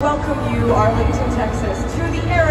Welcome you, Arlington, Texas, to the air.